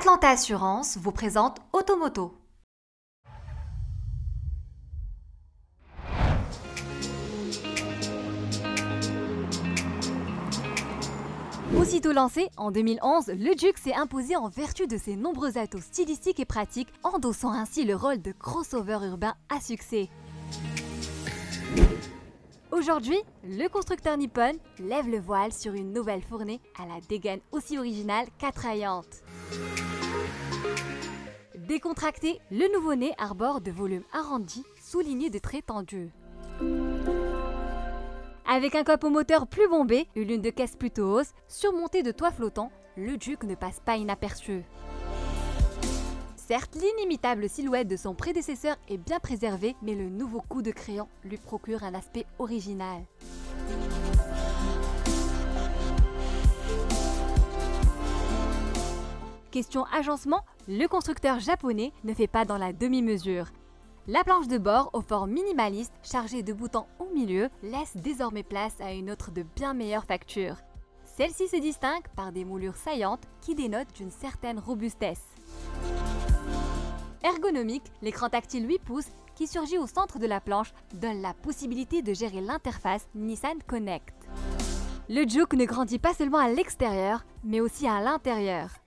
Atlanta Assurance vous présente Automoto. Aussitôt lancé, en 2011, le Duke s'est imposé en vertu de ses nombreux atouts stylistiques et pratiques, endossant ainsi le rôle de crossover urbain à succès. Aujourd'hui, le constructeur nippon lève le voile sur une nouvelle fournée à la dégaine aussi originale qu'attrayante. Décontracté, le nouveau-né arbore de volumes arrondis, soulignés de traits tendus. Avec un cope au moteur plus bombé, une lune de caisse plutôt hausse, surmontée de toits flottants, le Duke ne passe pas inaperçu. Certes, l'inimitable silhouette de son prédécesseur est bien préservée, mais le nouveau coup de crayon lui procure un aspect original. Question agencement, le constructeur japonais ne fait pas dans la demi-mesure. La planche de bord, aux formes minimalistes, chargée de boutons au milieu, laisse désormais place à une autre de bien meilleure facture. Celle-ci se distingue par des moulures saillantes qui dénotent d'une certaine robustesse. Ergonomique, l'écran tactile 8 pouces qui surgit au centre de la planche donne la possibilité de gérer l'interface Nissan Connect. Le Juke ne grandit pas seulement à l'extérieur, mais aussi à l'intérieur.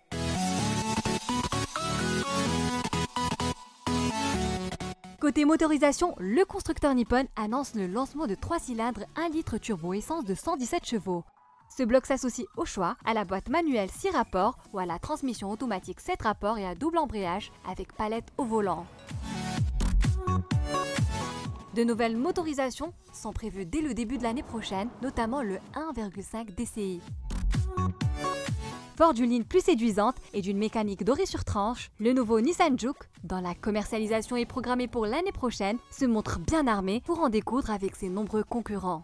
Côté motorisation, le constructeur nippon annonce le lancement de 3 cylindres 1 litre turbo essence de 117 chevaux. Ce bloc s'associe au choix à la boîte manuelle 6 rapports ou à la transmission automatique 7 rapports et à double embrayage avec palette au volant. De nouvelles motorisations sont prévues dès le début de l'année prochaine, notamment le 1,5 DCI. Fort d'une ligne plus séduisante et d'une mécanique dorée sur tranche, le nouveau Nissan Juke, dont la commercialisation est programmée pour l'année prochaine, se montre bien armé pour en découdre avec ses nombreux concurrents.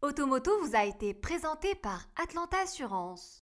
Automoto vous a été présenté par Atlanta Assurance.